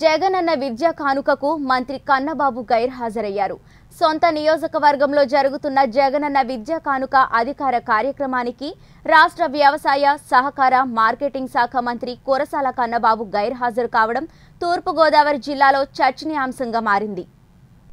జగనన్న విద్యా కానుకకు మంత్రి కన్నబాబు గైర్హాజరయ్యారు. సొంత నియోజకవర్గంలో జరుగుతున్న జగనన్న విద్యా కానుక అధికార కార్యక్రమానికి రాష్ట్ర వ్యవసాయ సహకార మార్కెటింగ్ శాఖ మంత్రి కురసాల కన్నబాబు గైర్హాజరు కావడం తూర్పుగోదావరి జిల్లాలో చర్చనీయాంశంగా మారింది.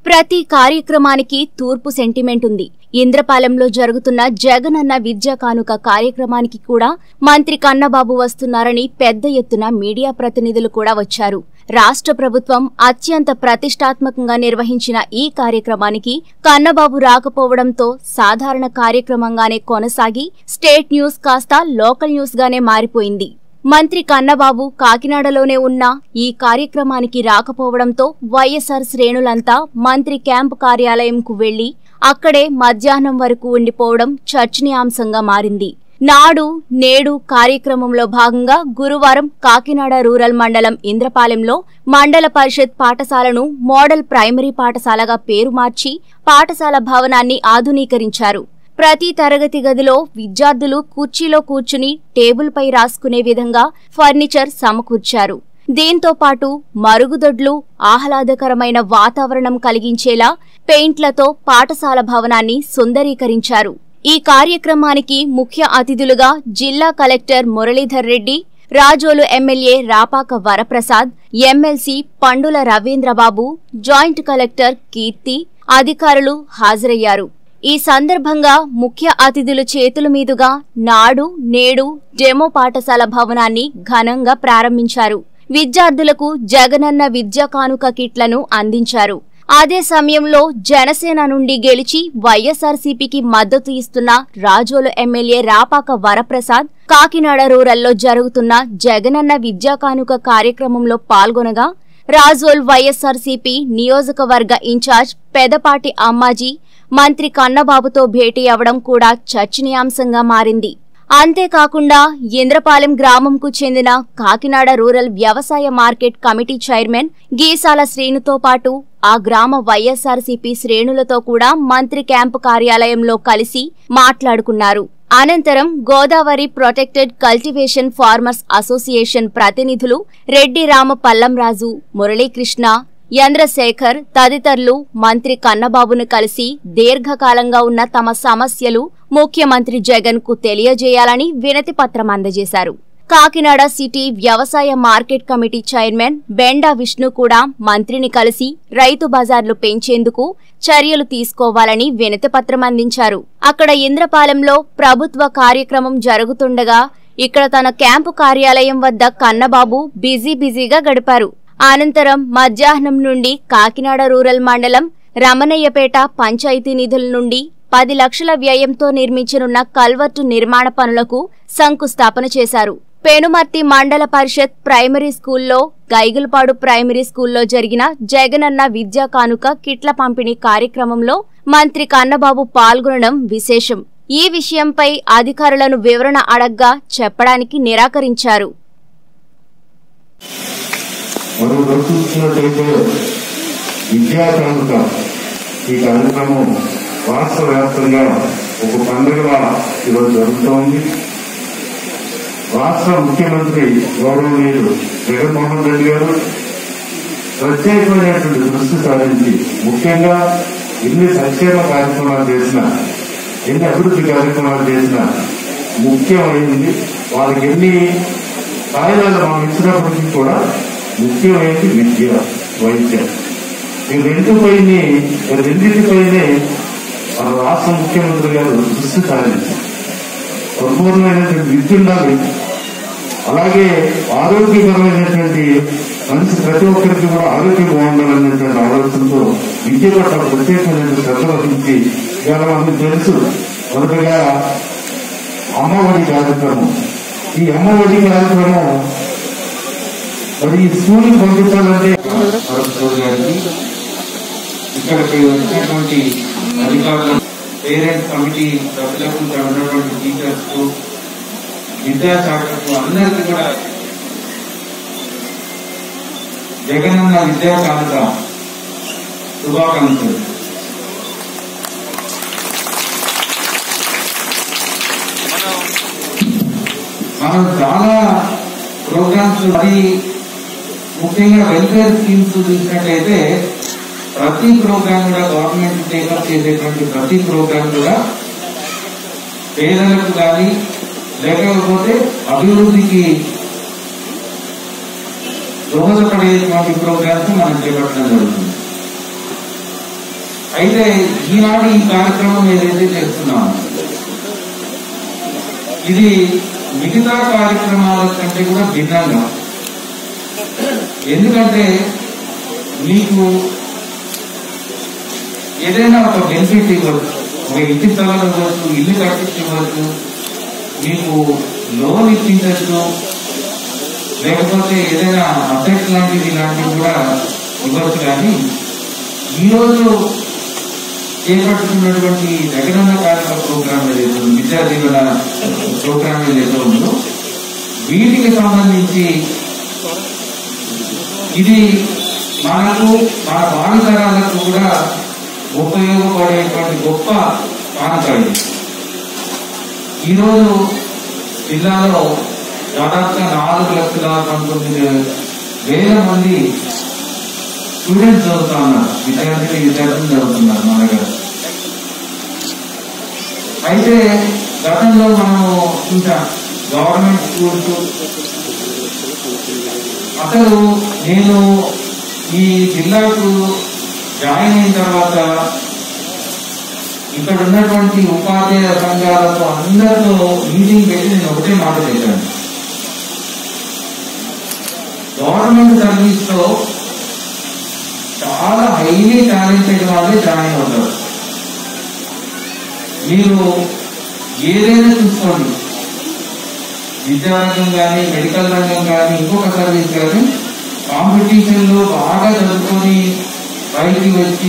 ప్రతి కార్యక్రమానికి తూర్పు సెంటిమెంట్ ఉంది. ఇంద్రపాలెంలో జరుగుతున్న జగనన్న విద్యా కానుక కార్యక్రమానికి కూడా మంత్రి కన్నబాబు వస్తున్నారని పెద్ద ఎత్తున మీడియా ప్రతినిధులు కూడా వచ్చారు. రాష్ట్ర ప్రభుత్వం అత్యంత ప్రతిష్టాత్మకంగా నిర్వహించిన ఈ కార్యక్రమానికి కన్నబాబు రాకపోవడంతో సాధారణ కార్యక్రమంగానే కొనసాగి స్టేట్ న్యూస్ కాస్త లోకల్ న్యూస్గానే మారిపోయింది. మంత్రి కన్నబాబు కాకినాడలోనే ఉన్న ఈ కార్యక్రమానికి రాకపోవడంతో వైఎస్ఆర్ శ్రేణులంతా మంత్రి క్యాంపు కార్యాలయంకు వెళ్ళి అక్కడే మధ్యాహ్నం వరకు ఉండిపోవడం చర్చనీయాంశంగా మారింది. నాడు నేడు కార్యక్రమంలో భాగంగా గురువారం కాకినాడ రూరల్ మండలం ఇంద్రపాలెంలో మండల పరిషత్ పాఠశాలను మోడల్ ప్రైమరీ పాఠశాలగా పేరు మార్చి పాఠశాల భవనాన్ని ఆధునీకరించారు. ప్రతి తరగతి గదిలో విద్యార్థులు కుర్చీలో కూర్చుని టేబుల్పై రాసుకునే విధంగా ఫర్నిచర్ సమకూర్చారు. దీంతో పాటు మరుగుదొడ్లు ఆహ్లాదకరమైన వాతావరణం కలిగించేలా పెయింట్లతో పాఠశాల భవనాన్ని సుందరీకరించారు. ఈ కార్యక్రమానికి ముఖ్య అతిథులుగా జిల్లా collector Muralidhar Reddy Razole MLA Rapaka Varaprasad MLC Pandula Ravindrababu joint collector Keerthi అధికారులు హాజరయ్యారు. ఈ సందర్భంగా ముఖ్య అతిథులు చేతుల మీదుగా నాడు నేడు డెమో పాఠశాల భవనాన్ని ఘనంగా ప్రారంభించారు. విద్యార్థులకు జగనన్న విద్యా కానుక కిట్లను అందించారు. అదే సమయంలో జనసేన నుండి గెలిచి వైఎస్ఆర్సీపీకి మద్దతు ఇస్తున్న రాజోలు ఎమ్మెల్యే రాపాక వరప్రసాద్ కాకినాడ రూరల్లో జరుగుతున్న జగనన్న విద్యా కానుక కార్యక్రమంలో పాల్గొనగా రాజోల్ వైఎస్ఆర్సీపీ నియోజకవర్గ ఇన్ఛార్జ్ పెదపాటి అమ్మాజీ మంత్రి కన్నబాబుతో భేటీ అవడం కూడా చర్చనీయాంశంగా మారింది. అంతేకాకుండా ఇంద్రపాలెం గ్రామంకు చెందిన కాకినాడ రూరల్ వ్యవసాయ మార్కెట్ కమిటీ చైర్మన్ గీసాల శ్రేణుతో పాటు ఆ గ్రామ వైఎస్ఆర్సీపీ శ్రేణులతో కూడా మంత్రి క్యాంపు కార్యాలయంలో కలిసి మాట్లాడుకున్నారు. అనంతరం Godavari protected cultivation farmers association ప్రతినిధులు రెడ్డి రామ పల్లంరాజు మురళీకృష్ణ చంద్రశేఖర్ తదితరులు మంత్రి కన్నబాబును కలిసి దీర్ఘకాలంగా ఉన్న తమ సమస్యలు ముఖ్యమంత్రి జగన్కు తెలియజేయాలని వినతి పత్రం అందజేశారు. కాకినాడ సిటీ వ్యవసాయ market committee chairman Benda Vishnu కూడా మంత్రిని కలిసి రైతు బజార్లు పెంచేందుకు చర్యలు తీసుకోవాలని వినతి పత్రం అందించారు. అక్కడ ఇంద్రపాలెంలో ప్రభుత్వ కార్యక్రమం జరుగుతుండగా ఇక్కడ తన క్యాంపు కార్యాలయం వద్ద కన్నబాబు బిజీ బిజీగా గడిపారు. అనంతరం మధ్యాహ్నం నుండి కాకినాడ రూరల్ మండలం రమణయ్యపేట పంచాయతీ నిధుల నుండి పది లక్షల వ్యయంతో నిర్మించనున్న కల్వర్టు నిర్మాణ పనులకు శంకుస్థాపన చేశారు. పెనుమర్తి మండల పరిషత్ ప్రైమరీ స్కూల్లో గైగులపాడు ప్రైమరీ స్కూల్లో జరిగిన జగనన్న విద్యా కానుక కిట్ల పంపిణీ కార్యక్రమంలో మంత్రి కన్నబాబు పాల్గొనడం విశేషం. ఈ విషయంపై అధికారులను వివరణ అడగ్గా చెప్పడానికి నిరాకరించారు. మనం దర్శించినట్టయితే విద్యా కానుక ఈ కార్యక్రమం రాష్ట్ర వ్యాప్తంగా ఒక పండుగలా ఈరోజు జరుగుతోంది. రాష్ట్ర ముఖ్యమంత్రి గౌరవనీయులు జగన్మోహన్ రెడ్డి గారు ప్రత్యేకమైనటువంటి దృష్టి సాధించి ముఖ్యంగా ఎన్ని సంక్షేమ కార్యక్రమాలు చేసినా ఎన్ని అభివృద్ధి కార్యక్రమాలు చేసినా ముఖ్యమైనది వాళ్ళకి ఎన్ని కాయిదాలు మనం ఇచ్చినప్పటికీ కూడా ముఖ్యమైనది విద్య. వైద్యం. ఈ రెండు రెండింటిపైనే మన రాష్ట్ర ముఖ్యమంత్రి గారు దృష్టి సారించారు. సంపూర్ణమైనటువంటి విద్య ఉండాలి. అలాగే ఆరోగ్యకరమైనటువంటి మనిషి ప్రతి ఒక్కరికి కూడా ఆరోగ్యం బాగుండాలనేటువంటి ఆలోచనతో విద్య పట్ల ప్రత్యేకమైన శ్రద్ధ వహించి ఇవాళ మనకు తెలుసు మొదటగా అమ్మఒడి కార్యక్రమం. ఈ అమ్మఒడి కార్యక్రమం మరి ఈ స్కూల్కి పంపించాలంటే గారికి ఇక్కడికి వచ్చినటువంటి అధికారులు పేరెంట్ కమిటీ సభ్యులకు ఉన్నటువంటి టీచర్స్కు విద్యాశాఖకు అందరికీ కూడా జగనన్న విద్యా శుభాకాంక్షలు. మనం చాలా ప్రోగ్రామ్స్ అది ముఖ్యంగా వెల్ఫేర్ స్కీమ్స్ చూసినట్లయితే ప్రతి ప్రోగ్రామ్ కూడా గవర్నమెంట్ టేకప్ చేసేటువంటి ప్రతి ప్రోగ్రామ్ కూడా పేదలకు కానీ లేకపోతే అభివృద్ధికి దోహదపడేటువంటి ప్రోగ్రామ్స్ మనం చేపట్టడం జరుగుతుంది. అయితే ఈనాడు ఈ కార్యక్రమం ఏదైతే చేస్తున్నామో ఇది మిగతా కార్యక్రమాల కంటే కూడా భిన్నంగా ఎందుకంటే మీకు ఏదైనా ఒక బెనిఫిట్ ఇవ్వచ్చు ఒక ఇంటి స్థలాలు ఇవ్వచ్చు ఇల్లు కట్టించి ఇవ్వచ్చు మీకు లోన్ ఇప్పించవచ్చు లేకపోతే ఏదైనా అసెట్ లాంటిది ఇలాంటివి కూడా ఇవ్వచ్చు కానీ ఈరోజు చేపట్టుకున్నటువంటి జగనన్న కార్యక్రమ ప్రోగ్రాం ఏదైతే విద్యా దీవెన ప్రోగ్రాం ఏదైతే ఉందో వీటికి సంబంధించి ఇది మనకు మన భావితరాలకు కూడా ఉపయోగపడేటువంటి గొప్ప కానుక ఈరోజు జిల్లాలో దాదాపుగా నాలుగు లక్షల పంతొమ్మిది వేల మంది స్టూడెంట్స్ చదువుతా ఉన్నారు విద్యార్థులు విద్యార్థులు చదువుతున్నారు మన దగ్గర. అయితే గతంలో మనము చూసాం గవర్నమెంట్ స్కూల్స్ అసలు నేను ఈ జిల్లాకు జాయిన్ అయిన తర్వాత ఇక్కడ ఉన్నటువంటి ఉపాధ్యాయ సంఘాలతో అందరితో మీటింగ్ పెట్టి నేను ఒకటే మాట చెప్పాను. గవర్నమెంట్ సర్వీస్లో చాలా హైలీ టాలెంటెడ్ వాళ్ళే జాయిన్ అవుతారు. మీరు ఏదైనా చూసుకోండి. విద్యారంగం కానీ మెడికల్ రంగం కానీ ఇంకొక సర్వీస్ కానీ కాంపిటీషన్లో బాగా చదువుకొని పైకి వచ్చి